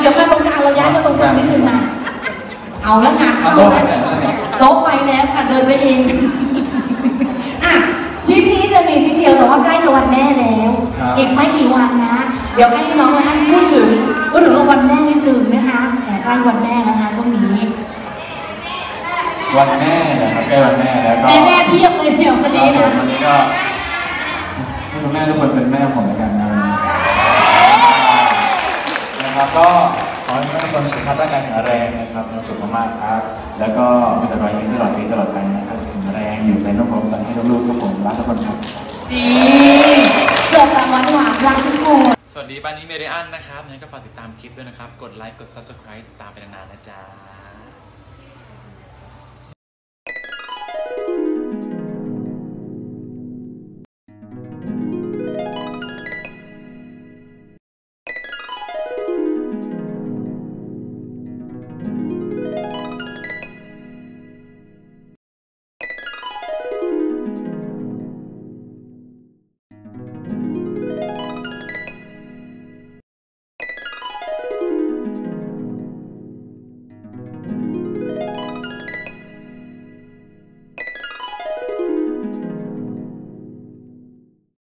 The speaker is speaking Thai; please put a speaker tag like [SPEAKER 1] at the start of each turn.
[SPEAKER 1] เดี๋ยวมาตรงกลางเราย้ายมาตรงกลางนิดนึงนะเอาแล้วงาน
[SPEAKER 2] เอา
[SPEAKER 1] เข้า
[SPEAKER 2] โต๊ะ
[SPEAKER 1] แล้ว
[SPEAKER 2] ไหนมาเนี่ย
[SPEAKER 1] โต๊ะไปแล้วค่ะเดินไปเองอะชิปนี้จะมีชิ้นเดียวแต่ว่าใกล้จะวันแม่แล้ว อีกไม่กี่วันนะ เดี๋ยวให้น้องและท่านพูดถึงพูดถึงวันแม่นิดนึงนะคะแต่ใกล้วันแม่แล้วนะตรงนี้
[SPEAKER 2] วันแม่นะครับใกล้วันแม่แล้วก็
[SPEAKER 1] แม่แม่เพียบเลยเดี๋ยววันนี้
[SPEAKER 2] ครั
[SPEAKER 1] นะ
[SPEAKER 2] บผมวันนี้ก็ให้คุณแม่ทุกคนเป็นแม่ผมแล้วกันนะ นะครับ ก็ขอให้ทุกคนสุขภาพร่างกายแข็งแรงนะครับมีความสุขมากๆครับ แล้วก็มีแต่รอยยิ้มตลอดปีตลอดไปนะครับแข็งแรงอยู่ในน้องผมสั่งให้ลูกๆทุกคนรักทุกคนครับ
[SPEAKER 1] ดีจบแบบหวานหวานๆรักทุกคน
[SPEAKER 3] สวัสดีบ้านนี้เมเดียนนะครับงั้นก็ฝากติดตามคลิปด้วยนะครับ กดไลค์ กด subscribe ติดตามไปนานๆนะจ๊ะ